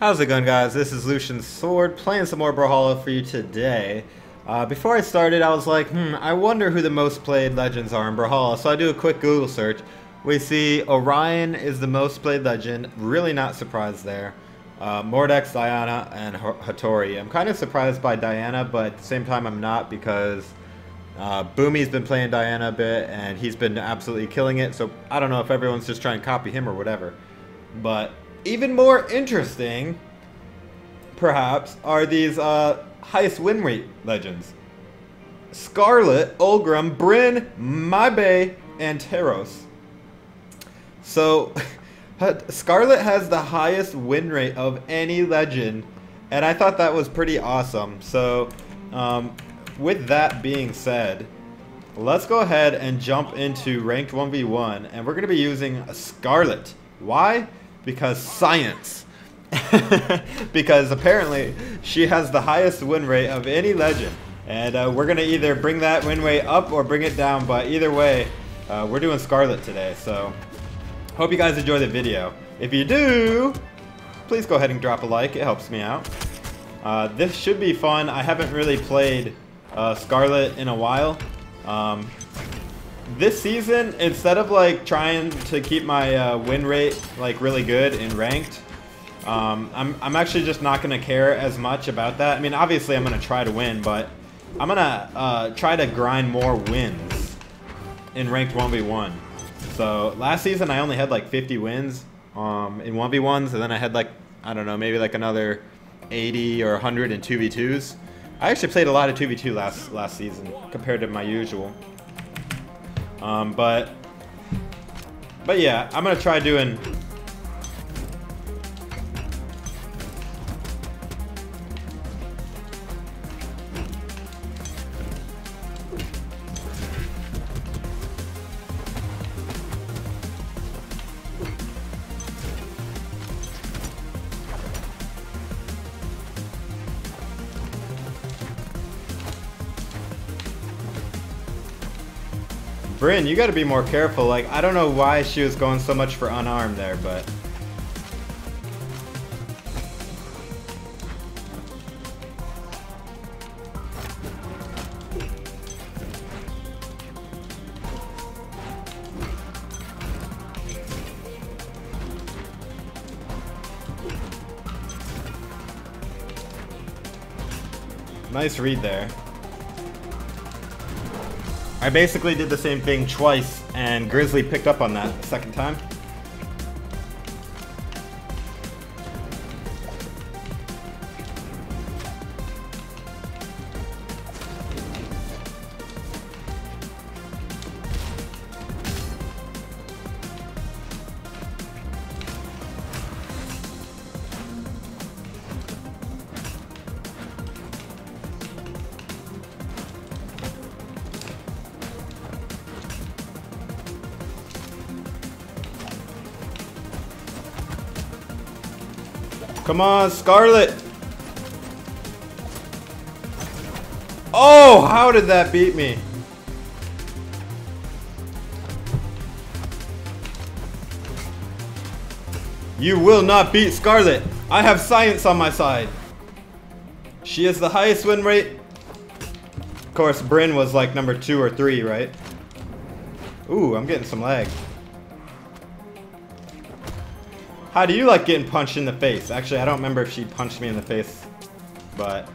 How's it going guys? This is Lucian Sword playing some more Brawlhalla for you today. Uh, before I started I was like, hmm, I wonder who the most played legends are in Brawlhalla, so I do a quick Google search. We see Orion is the most played legend, really not surprised there. Uh, Mordex, Diana, and H Hattori. I'm kind of surprised by Diana, but at the same time I'm not because uh, Boomy's been playing Diana a bit and he's been absolutely killing it, so I don't know if everyone's just trying to copy him or whatever. But even more interesting, perhaps, are these uh, highest win rate legends. Scarlet, Ulgrim, Brynn, Mabe, and Teros. So, Scarlet has the highest win rate of any legend, and I thought that was pretty awesome. So, um, with that being said, let's go ahead and jump into ranked 1v1, and we're going to be using Scarlet. Why? Because science. because apparently she has the highest win rate of any legend. And uh, we're going to either bring that win rate up or bring it down. But either way, uh, we're doing Scarlet today. So hope you guys enjoy the video. If you do, please go ahead and drop a like. It helps me out. Uh, this should be fun. I haven't really played uh, Scarlet in a while. Um, this season, instead of like trying to keep my uh, win rate like really good in ranked, um, I'm, I'm actually just not going to care as much about that. I mean, obviously I'm going to try to win, but I'm going to uh, try to grind more wins in ranked 1v1. So last season I only had like 50 wins um, in 1v1s, and then I had like, I don't know, maybe like another 80 or 100 in 2v2s. I actually played a lot of 2v2 last, last season compared to my usual. Um, but, but yeah, I'm gonna try doing You gotta be more careful. Like, I don't know why she was going so much for unarmed there, but... Nice read there. I basically did the same thing twice, and Grizzly picked up on that the second time. Come on, Scarlet! Oh, how did that beat me? You will not beat Scarlet. I have science on my side. She has the highest win rate. Of course, Brynn was like number two or three, right? Ooh, I'm getting some lag. How do you like getting punched in the face? Actually, I don't remember if she punched me in the face, but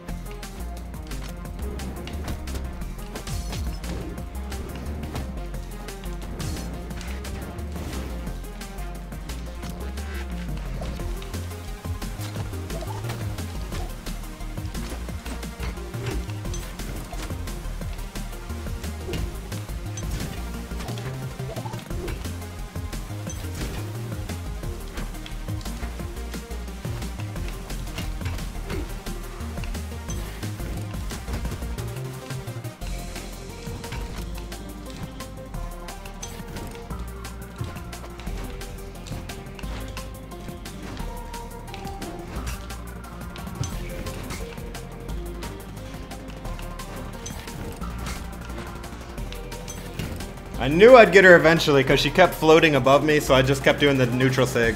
I knew I'd get her eventually because she kept floating above me, so I just kept doing the neutral sig.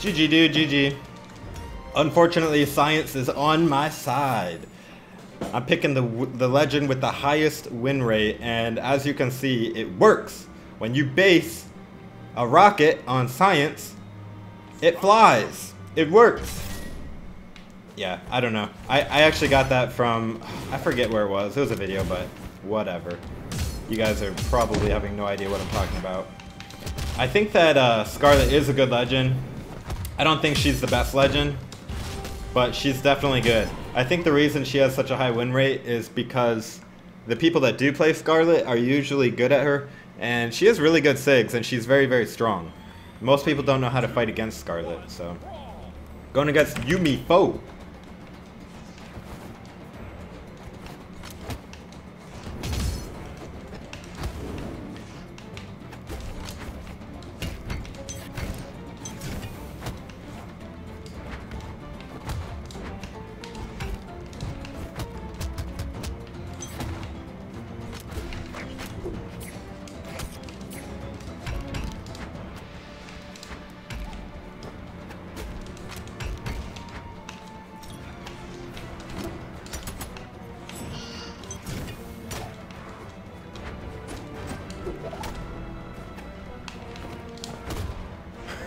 GG, dude, GG. Unfortunately, science is on my side. I'm picking the, the legend with the highest win rate, and as you can see, it works. When you base a rocket on science, it flies. It works. Yeah, I don't know. I, I actually got that from, I forget where it was. It was a video, but whatever. You guys are probably having no idea what I'm talking about. I think that uh, Scarlet is a good legend. I don't think she's the best legend, but she's definitely good. I think the reason she has such a high win rate is because the people that do play Scarlet are usually good at her, and she has really good SIGs, and she's very, very strong. Most people don't know how to fight against Scarlet, so... Going against Yuumi Fo.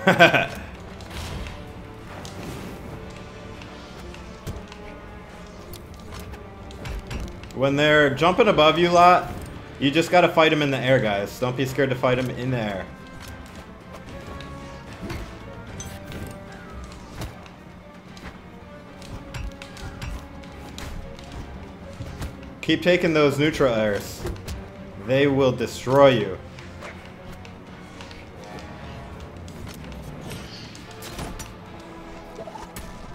when they're jumping above you lot, you just gotta fight them in the air, guys. Don't be scared to fight them in the air. Keep taking those neutral airs. They will destroy you.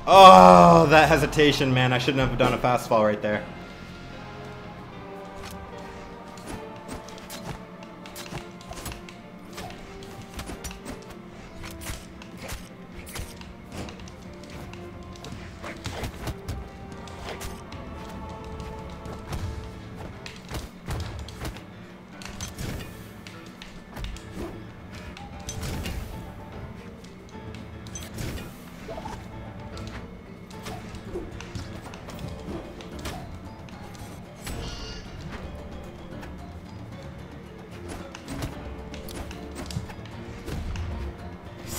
Oh, that hesitation, man. I shouldn't have done a fast fall right there.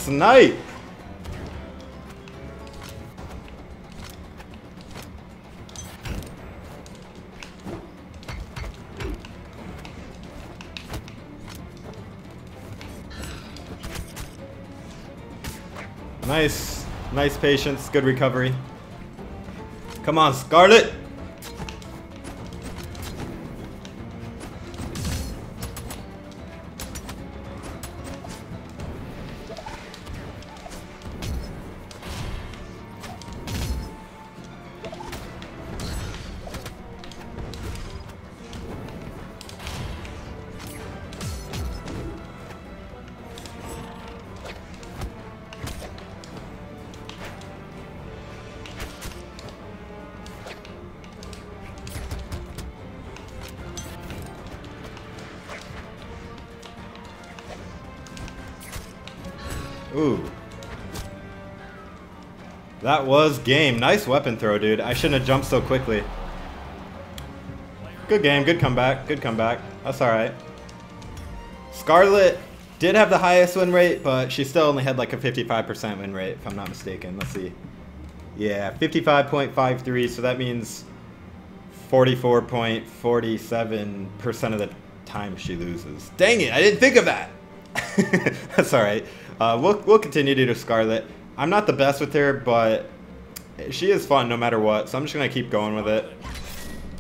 Snipe! Nice. Nice patience. Good recovery. Come on, Scarlet! Ooh. That was game. Nice weapon throw, dude. I shouldn't have jumped so quickly. Good game. Good comeback. Good comeback. That's alright. Scarlet did have the highest win rate, but she still only had like a 55% win rate, if I'm not mistaken. Let's see. Yeah, 55.53, so that means 44.47% of the time she loses. Dang it, I didn't think of that! That's alright. Uh, we'll, we'll continue to do Scarlet. I'm not the best with her, but she is fun no matter what, so I'm just going to keep going with it.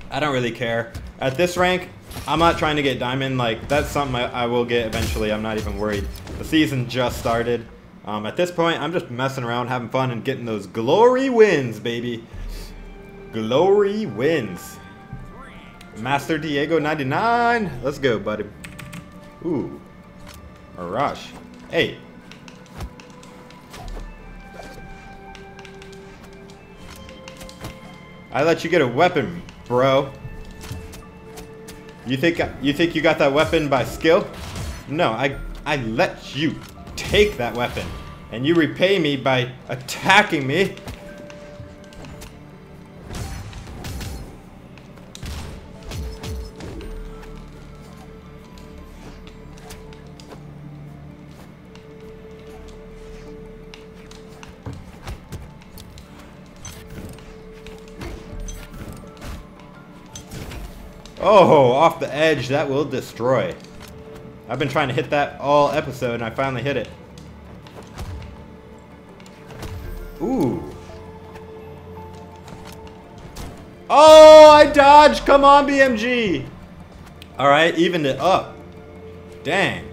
I don't really care. At this rank, I'm not trying to get Diamond. Like, that's something I, I will get eventually. I'm not even worried. The season just started. Um, at this point, I'm just messing around, having fun, and getting those glory wins, baby. Glory wins. Master Diego 99. Let's go, buddy. Ooh. Arash. Hey, I let you get a weapon, bro. You think you think you got that weapon by skill? No, I I let you take that weapon, and you repay me by attacking me. Oh, off the edge, that will destroy. I've been trying to hit that all episode, and I finally hit it. Ooh. Oh, I dodged! Come on, BMG! Alright, evened it up. Dang.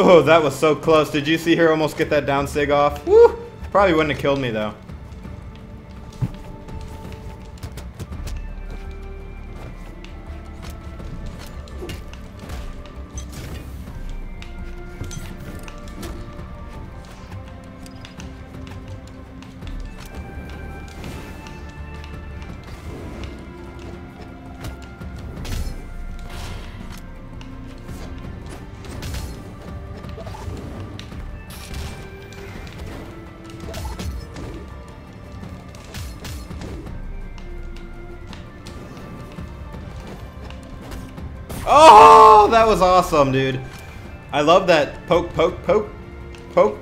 Oh, that was so close. Did you see her almost get that down sig off? Woo! Probably wouldn't have killed me though. Oh, that was awesome, dude. I love that poke, poke, poke, poke.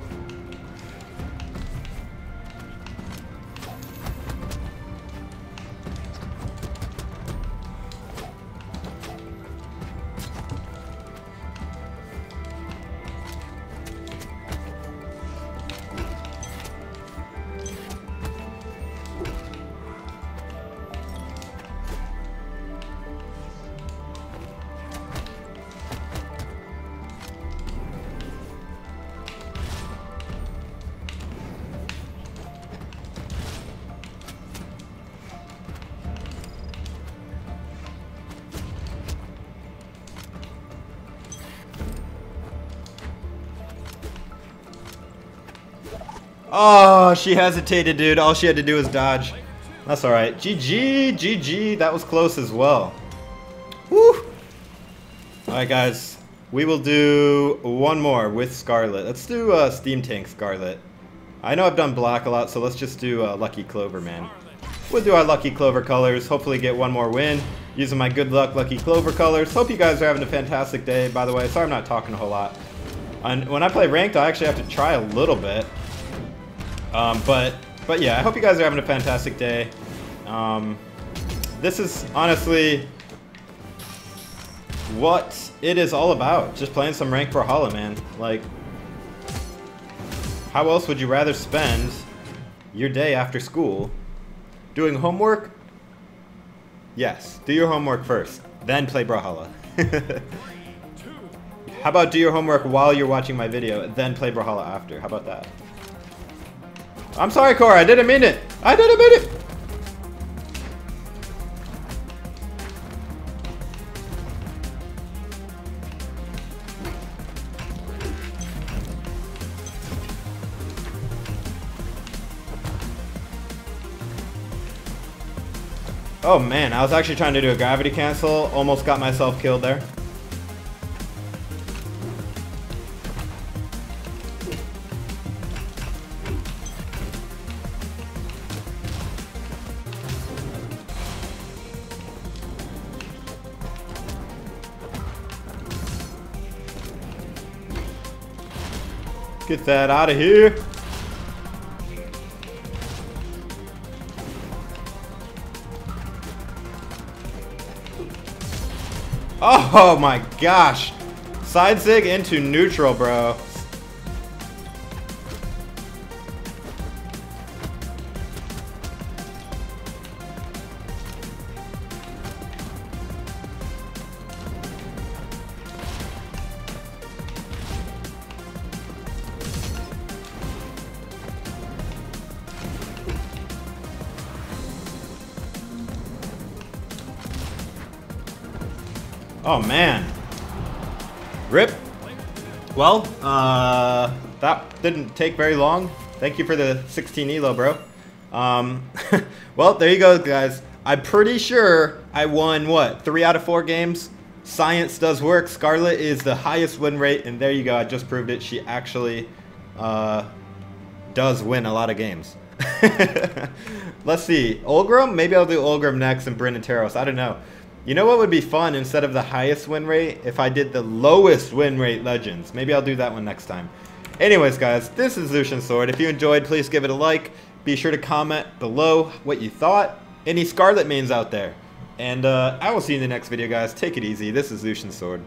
Oh, she hesitated, dude. All she had to do was dodge. That's alright. GG, GG. That was close as well. Woo! Alright, guys. We will do one more with Scarlet. Let's do uh, Steam Tank Scarlet. I know I've done black a lot, so let's just do uh, Lucky Clover, man. We'll do our Lucky Clover colors. Hopefully get one more win using my good luck Lucky Clover colors. Hope you guys are having a fantastic day, by the way. Sorry I'm not talking a whole lot. And when I play ranked, I actually have to try a little bit. Um, but, but yeah, I hope you guys are having a fantastic day. Um, this is honestly what it is all about. Just playing some ranked Brawlhalla, man. Like, how else would you rather spend your day after school? Doing homework? Yes, do your homework first, then play Brawlhalla. How about do your homework while you're watching my video, then play Brawlhalla after? How about that? I'm sorry, Cora. I didn't mean it. I didn't mean it. Oh man, I was actually trying to do a gravity cancel. Almost got myself killed there. Get that out of here. Oh my gosh. Side sig into neutral, bro. Oh man. Rip. Well, uh that didn't take very long. Thank you for the 16 elo, bro. Um, well, there you go, guys. I'm pretty sure I won, what, three out of four games? Science does work. Scarlet is the highest win rate, and there you go. I just proved it. She actually uh, does win a lot of games. Let's see. Ulgrim? Maybe I'll do Ulgrim next and Brynn and Teros. I don't know. You know what would be fun instead of the highest win rate? If I did the lowest win rate Legends. Maybe I'll do that one next time. Anyways, guys, this is Lucian Sword. If you enjoyed, please give it a like. Be sure to comment below what you thought. Any Scarlet mains out there. And uh, I will see you in the next video, guys. Take it easy. This is Lucian Sword.